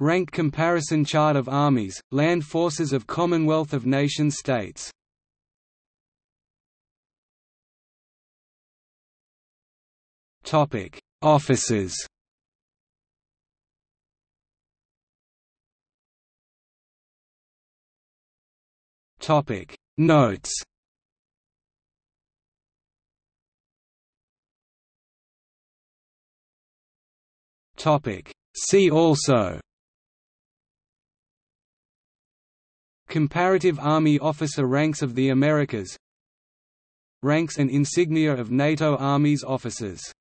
Rank comparison chart of armies, land forces of Commonwealth of Nations states. Topic: Officers Notes. Topic: See also Comparative Army Officer Ranks of the Americas. Ranks and insignia of NATO Armies officers